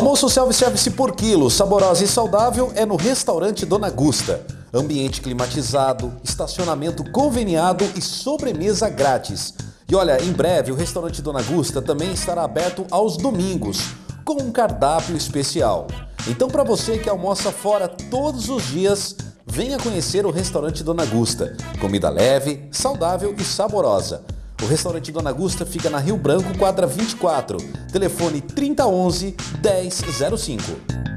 almoço self-service por quilo, saborosa e saudável, é no restaurante Dona Gusta. Ambiente climatizado, estacionamento conveniado e sobremesa grátis. E olha, em breve o restaurante Dona Gusta também estará aberto aos domingos, com um cardápio especial. Então, para você que almoça fora todos os dias, venha conhecer o restaurante Dona Gusta. Comida leve, saudável e saborosa. O restaurante Dona Gusta fica na Rio Branco, quadra 24. Telefone 3011 1005.